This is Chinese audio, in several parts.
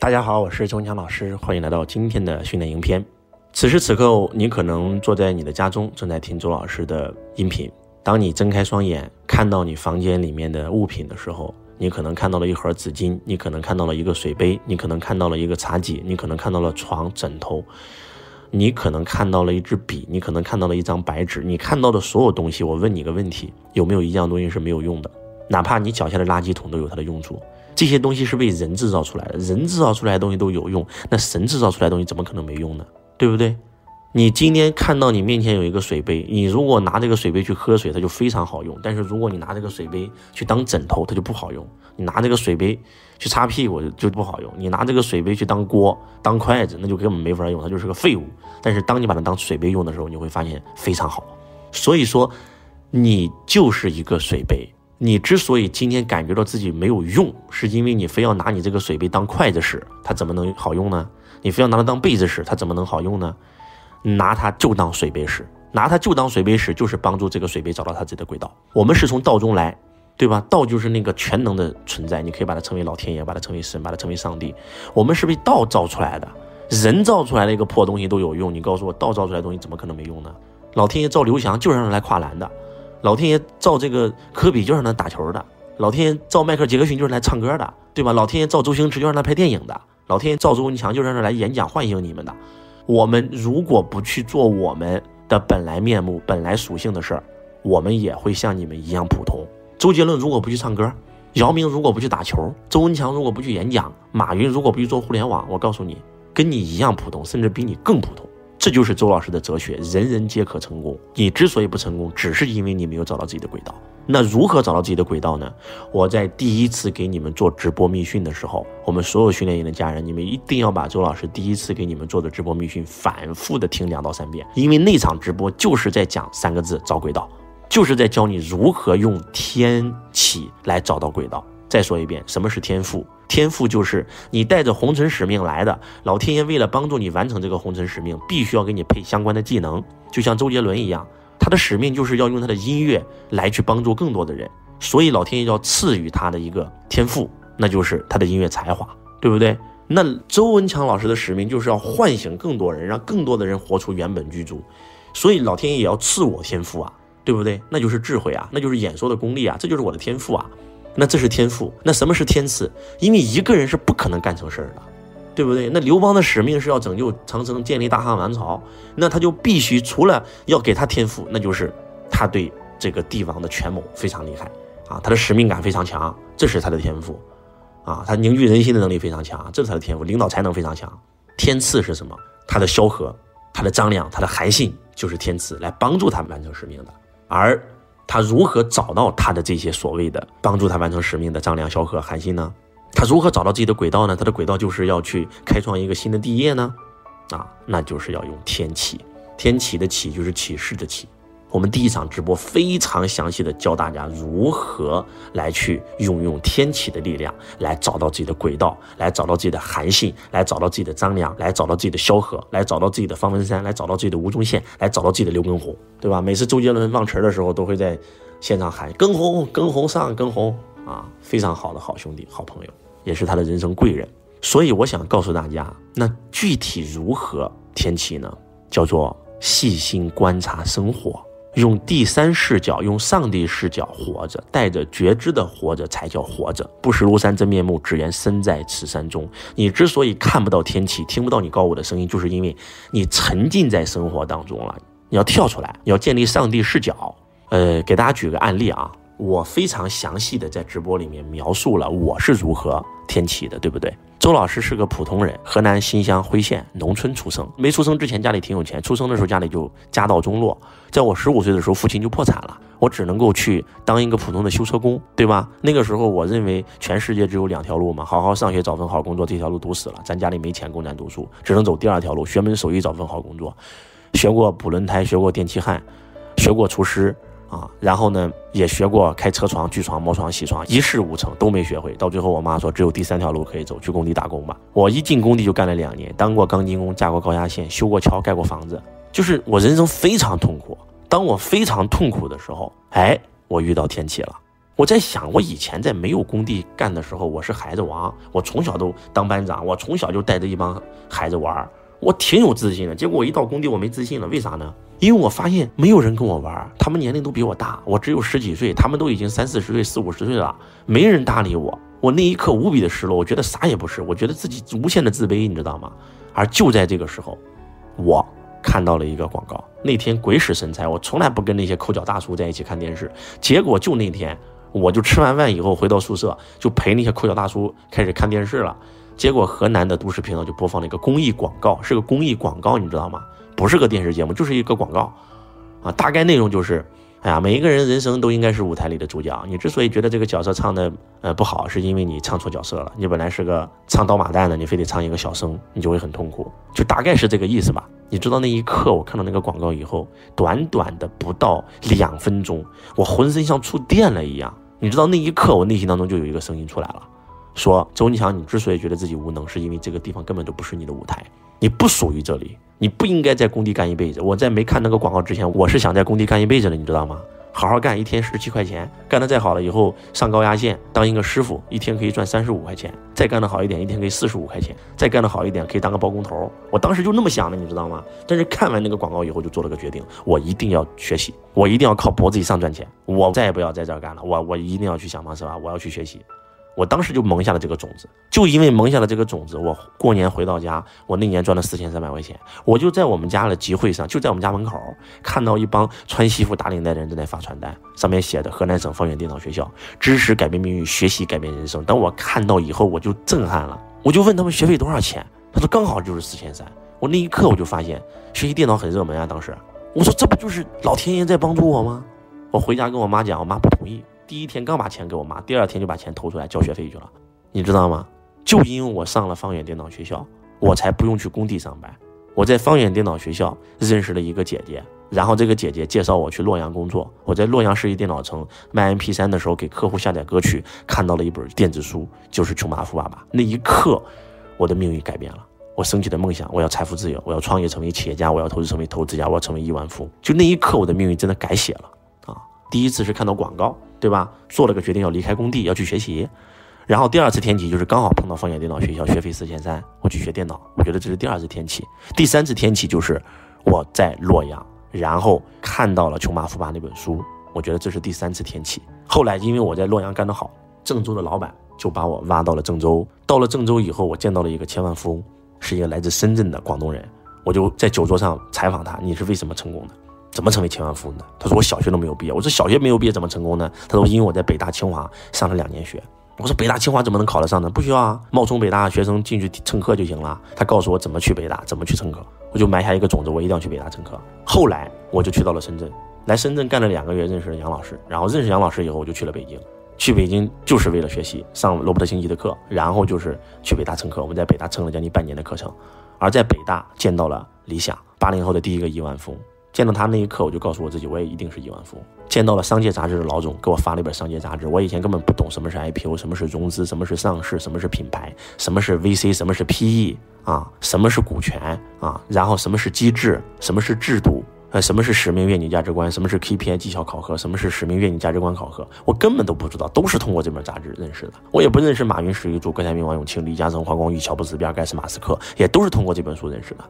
大家好，我是周文强老师，欢迎来到今天的训练营篇。此时此刻，你可能坐在你的家中，正在听周老师的音频。当你睁开双眼，看到你房间里面的物品的时候，你可能看到了一盒纸巾，你可能看到了一个水杯，你可能看到了一个茶几，你可能看到了床、枕头，你可能看到了一支笔，你可能看到了一张白纸。你看到的所有东西，我问你个问题：有没有一样东西是没有用的？哪怕你脚下的垃圾桶都有它的用处。这些东西是被人制造出来的，人制造出来的东西都有用，那神制造出来的东西怎么可能没用呢？对不对？你今天看到你面前有一个水杯，你如果拿这个水杯去喝水，它就非常好用；但是如果你拿这个水杯去当枕头，它就不好用；你拿这个水杯去擦屁股就不好用；你拿这个水杯去当锅、当筷子，那就根本没法用，它就是个废物。但是当你把它当水杯用的时候，你会发现非常好。所以说，你就是一个水杯。你之所以今天感觉到自己没有用，是因为你非要拿你这个水杯当筷子使，它怎么能好用呢？你非要拿它当被子使，它怎么能好用呢？拿它就当水杯使，拿它就当水杯使，就是帮助这个水杯找到它自己的轨道。我们是从道中来，对吧？道就是那个全能的存在，你可以把它称为老天爷，把它称为神，把它称为上帝。我们是被道造出来的，人造出来的一个破东西都有用，你告诉我，道造出来的东西怎么可能没用呢？老天爷造刘翔就是让他来跨栏的。老天爷造这个科比就让他打球的，老天爷造迈克尔杰克逊就是来唱歌的，对吧？老天爷造周星驰就让他拍电影的，老天爷造周文强就让他来演讲唤醒你们的。我们如果不去做我们的本来面目、本来属性的事儿，我们也会像你们一样普通。周杰伦如果不去唱歌，姚明如果不去打球，周文强如果不去演讲，马云如果不去做互联网，我告诉你，跟你一样普通，甚至比你更普通。这就是周老师的哲学，人人皆可成功。你之所以不成功，只是因为你没有找到自己的轨道。那如何找到自己的轨道呢？我在第一次给你们做直播密训的时候，我们所有训练营的家人，你们一定要把周老师第一次给你们做的直播密训反复的听两到三遍，因为那场直播就是在讲三个字：找轨道，就是在教你如何用天启来找到轨道。再说一遍，什么是天赋？天赋就是你带着红尘使命来的，老天爷为了帮助你完成这个红尘使命，必须要给你配相关的技能。就像周杰伦一样，他的使命就是要用他的音乐来去帮助更多的人，所以老天爷要赐予他的一个天赋，那就是他的音乐才华，对不对？那周文强老师的使命就是要唤醒更多人，让更多的人活出原本居住，所以老天爷也要赐我天赋啊，对不对？那就是智慧啊，那就是演说的功力啊，这就是我的天赋啊。那这是天赋，那什么是天赐？因为一个人是不可能干成事儿的，对不对？那刘邦的使命是要拯救长生，建立大汉王朝，那他就必须除了要给他天赋，那就是他对这个帝王的权谋非常厉害啊，他的使命感非常强，这是他的天赋啊，他凝聚人心的能力非常强，这是他的天赋，领导才能非常强。天赐是什么？他的萧何，他的张良，他的韩信就是天赐，来帮助他完成使命的，而。他如何找到他的这些所谓的帮助他完成使命的张良、萧何、韩信呢？他如何找到自己的轨道呢？他的轨道就是要去开创一个新的帝业呢？啊，那就是要用天启，天启的启就是启示的启。我们第一场直播非常详细的教大家如何来去运用天启的力量，来找到自己的轨道，来找到自己的韩信，来找到自己的张良，来找到自己的萧何，来找到自己的方文山，来找到自己的吴宗宪，来找到自己的刘畊宏，对吧？每次周杰伦忘词的时候，都会在现场喊“跟红，跟红上，跟红”，啊，非常好的好兄弟、好朋友，也是他的人生贵人。所以我想告诉大家，那具体如何天启呢？叫做细心观察生活。用第三视角，用上帝视角活着，带着觉知的活着才叫活着。不识庐山真面目，只缘身在此山中。你之所以看不到天启，听不到你高我的声音，就是因为你沉浸在生活当中了。你要跳出来，你要建立上帝视角。呃，给大家举个案例啊，我非常详细的在直播里面描述了我是如何天启的，对不对？周老师是个普通人，河南新乡辉县农村出生。没出生之前家里挺有钱，出生的时候家里就家道中落。在我十五岁的时候，父亲就破产了，我只能够去当一个普通的修车工，对吧？那个时候我认为全世界只有两条路嘛，好好上学找份好工作，这条路堵死了。咱家里没钱供咱读书，只能走第二条路，学门手艺找份好工作。学过补轮胎，学过电气焊，学过厨师。啊，然后呢，也学过开车床、锯床、磨床、铣床，一事无成，都没学会。到最后，我妈说只有第三条路可以走，去工地打工吧。我一进工地就干了两年，当过钢筋工，架过高压线，修过桥，盖过房子。就是我人生非常痛苦。当我非常痛苦的时候，哎，我遇到天启了。我在想，我以前在没有工地干的时候，我是孩子王，我从小都当班长，我从小就带着一帮孩子玩，我挺有自信的。结果我一到工地，我没自信了，为啥呢？因为我发现没有人跟我玩，他们年龄都比我大，我只有十几岁，他们都已经三四十岁、四五十岁了，没人搭理我。我那一刻无比的失落，我觉得啥也不是，我觉得自己无限的自卑，你知道吗？而就在这个时候，我看到了一个广告。那天鬼使神差，我从来不跟那些抠脚大叔在一起看电视，结果就那天。我就吃完饭以后回到宿舍，就陪那些抠脚大叔开始看电视了。结果河南的都市频道就播放了一个公益广告，是个公益广告，你知道吗？不是个电视节目，就是一个广告，啊，大概内容就是。哎呀，每一个人人生都应该是舞台里的主角。你之所以觉得这个角色唱的呃不好，是因为你唱错角色了。你本来是个唱刀马旦的，你非得唱一个小生，你就会很痛苦。就大概是这个意思吧。你知道那一刻，我看到那个广告以后，短短的不到两分钟，我浑身像触电了一样。你知道那一刻，我内心当中就有一个声音出来了，说周尼强，你之所以觉得自己无能，是因为这个地方根本就不是你的舞台，你不属于这里。你不应该在工地干一辈子。我在没看那个广告之前，我是想在工地干一辈子的，你知道吗？好好干，一天十七块钱，干得再好了，以后上高压线当一个师傅，一天可以赚三十五块钱。再干得好一点，一天可以四十五块钱。再干得好一点，可以当个包工头。我当时就那么想的，你知道吗？但是看完那个广告以后，就做了个决定，我一定要学习，我一定要靠脖子以上赚钱，我再也不要在这儿干了，我我一定要去想方设法，我要去学习。我当时就萌下了这个种子，就因为萌下了这个种子，我过年回到家，我那年赚了四千三百块钱，我就在我们家的集会上，就在我们家门口，看到一帮穿西服打领带的人正在发传单，上面写的河南省方圆电脑学校，知识改变命运，学习改变人生。等我看到以后，我就震撼了，我就问他们学费多少钱，他说刚好就是四千三。我那一刻我就发现学习电脑很热门啊，当时我说这不就是老天爷在帮助我吗？我回家跟我妈讲，我妈不同意。第一天刚把钱给我妈，第二天就把钱投出来交学费去了，你知道吗？就因为我上了方远电脑学校，我才不用去工地上班。我在方远电脑学校认识了一个姐姐，然后这个姐姐介绍我去洛阳工作。我在洛阳世纪电脑城卖 MP3 的时候，给客户下载歌曲，看到了一本电子书，就是《穷爸富爸爸》。那一刻，我的命运改变了。我升起的梦想，我要财富自由，我要创业成为企业家，我要投资成为投资家，我要成为亿万富翁。就那一刻，我的命运真的改写了啊！第一次是看到广告。对吧？做了个决定要离开工地，要去学习。然后第二次天启就是刚好碰到方言电脑学校，学费四千三，我去学电脑。我觉得这是第二次天启。第三次天启就是我在洛阳，然后看到了《穷爸富爸》那本书。我觉得这是第三次天启。后来因为我在洛阳干得好，郑州的老板就把我挖到了郑州。到了郑州以后，我见到了一个千万富翁，是一个来自深圳的广东人。我就在酒桌上采访他：“你是为什么成功的？”怎么成为千万富翁的？他说我小学都没有毕业。我说小学没有毕业怎么成功呢？他说因为我在北大清华上了两年学。我说北大清华怎么能考得上呢？不需要啊，冒充北大学生进去蹭课就行了。他告诉我怎么去北大，怎么去蹭课，我就埋下一个种子，我一定要去北大蹭课。后来我就去到了深圳，来深圳干了两个月，认识了杨老师。然后认识杨老师以后，我就去了北京。去北京就是为了学习，上罗伯特星级的课，然后就是去北大蹭课。我们在北大蹭了将近半年的课程，而在北大见到了理想，八零后的第一个亿万富翁。见到他那一刻，我就告诉我自己，我也一定是亿万富翁。见到了《商界》杂志的老总，给我发了一本《商界》杂志。我以前根本不懂什么是 IPO，什么是融资，什么是上市，什么是品牌，什么是 VC，什么是 PE 啊，什么是股权啊，然后什么是机制，什么是制度，呃，什么是使命、愿景、价值观，什么是 KPI 绩效考核，什么是使命、愿景、价值观考核，我根本都不知道，都是通过这本杂志认识的。我也不认识马云、史玉柱、郭台铭、王永庆、李嘉诚、黄光裕、乔布斯、比尔盖茨、马斯克，也都是通过这本书认识的。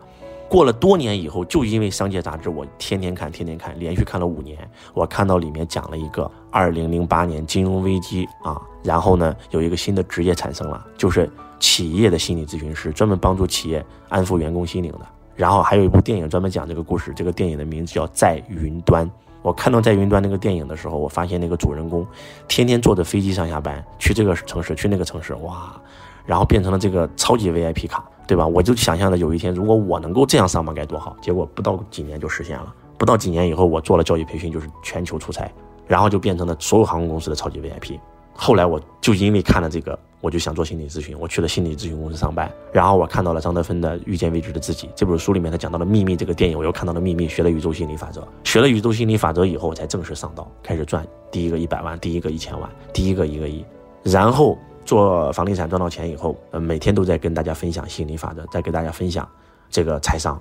过了多年以后，就因为《商界》杂志，我天天看，天天看，连续看了五年。我看到里面讲了一个二零零八年金融危机啊，然后呢，有一个新的职业产生了，就是企业的心理咨询师，专门帮助企业安抚员工心灵的。然后还有一部电影专门讲这个故事，这个电影的名字叫《在云端》。我看到《在云端》那个电影的时候，我发现那个主人公天天坐着飞机上下班，去这个城市，去那个城市，哇，然后变成了这个超级 VIP 卡。对吧？我就想象着有一天，如果我能够这样上班该多好。结果不到几年就实现了。不到几年以后，我做了教育培训，就是全球出差，然后就变成了所有航空公司的超级 VIP。后来我就因为看了这个，我就想做心理咨询，我去了心理咨询公司上班。然后我看到了张德芬的《遇见未知的自己》这本书里面，他讲到了秘密这个电影，我又看到了秘密，学了宇宙心理法则，学了宇宙心理法则以后，我才正式上道，开始赚第一个一百万，第一个一千万，第一个一个亿，然后。做房地产赚到钱以后，呃，每天都在跟大家分享心理法则，在给大家分享这个财商，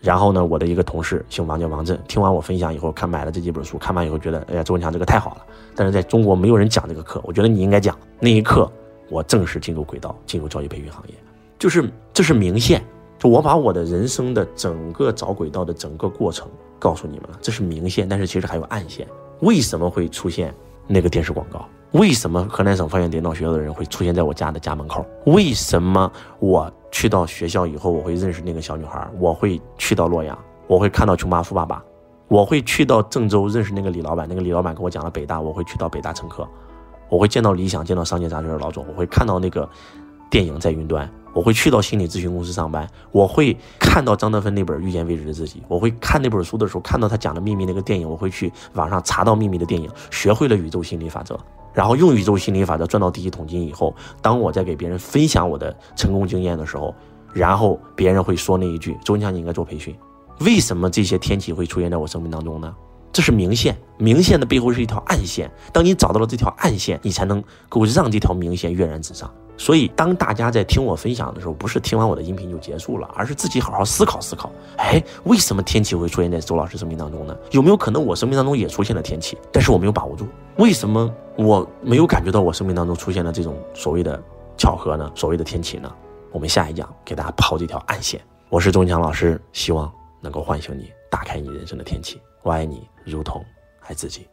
然后呢，我的一个同事姓王，叫王震，听完我分享以后，看买了这几本书，看完以后觉得，哎呀，周文强这个太好了。但是在中国没有人讲这个课，我觉得你应该讲。那一刻，我正式进入轨道，进入教育培训行业，就是这是明线，就我把我的人生的整个找轨道的整个过程告诉你们了，这是明线，但是其实还有暗线。为什么会出现那个电视广告？为什么河南省方言领导学校的人会出现在我家的家门口？为什么我？去到学校以后，我会认识那个小女孩。我会去到洛阳，我会看到《穷爸富爸爸》，我会去到郑州认识那个李老板。那个李老板跟我讲了北大，我会去到北大蹭课。我会见到理想，见到商界杂志的老总。我会看到那个电影在云端。我会去到心理咨询公司上班。我会看到张德芬那本《遇见未知的自己》。我会看那本书的时候，看到他讲的秘密那个电影。我会去网上查到秘密的电影，学会了宇宙心理法则。然后用宇宙心理法则赚到第一桶金以后，当我在给别人分享我的成功经验的时候，然后别人会说那一句：“周文强，你应该做培训。”为什么这些天启会出现在我生命当中呢？这是明线，明线的背后是一条暗线。当你找到了这条暗线，你才能够让这条明线跃然纸上。所以，当大家在听我分享的时候，不是听完我的音频就结束了，而是自己好好思考思考。哎，为什么天启会出现在周老师生命当中呢？有没有可能我生命当中也出现了天启，但是我没有把握住？为什么我没有感觉到我生命当中出现了这种所谓的巧合呢？所谓的天启呢？我们下一讲给大家抛这条暗线。我是钟强老师，希望能够唤醒你，打开你人生的天启。我爱你，如同爱自己。